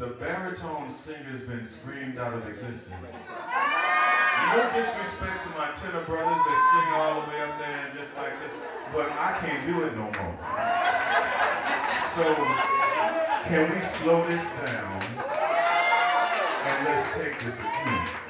the baritone singer's been screamed out of existence. No disrespect to my tenor brothers that sing all the way up there and just like this, but I can't do it no more. So, can we slow this down and let's take this again?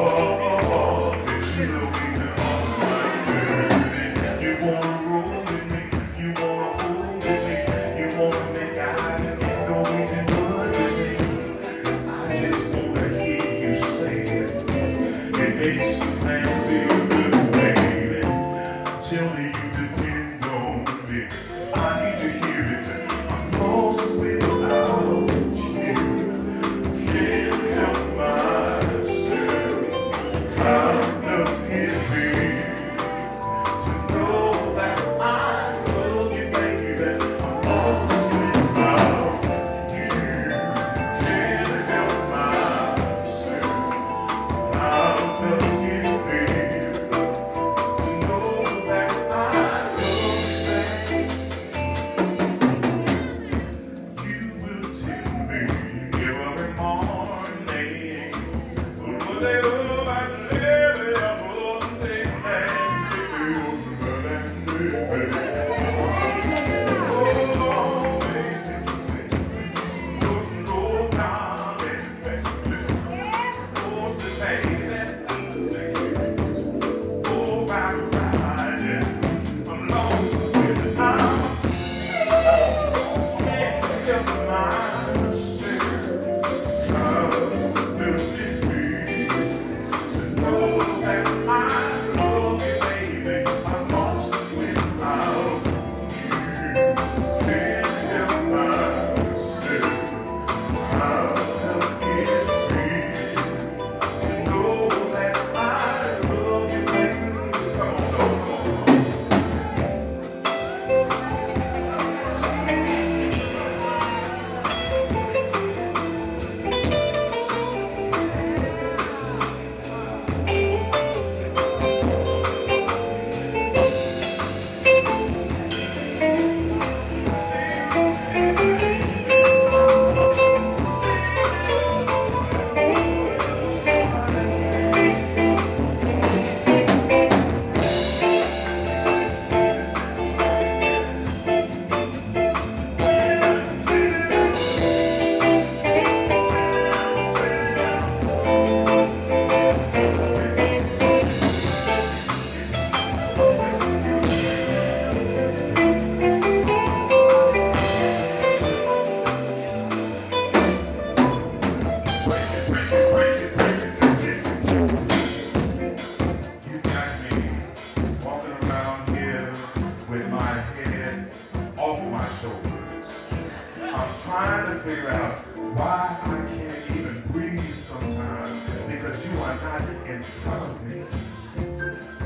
figure out why I can't even breathe sometimes because you are not in front of me.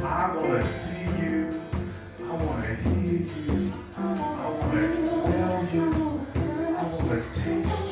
I want to see you. I want to hear you. I want to smell you. I want to taste you.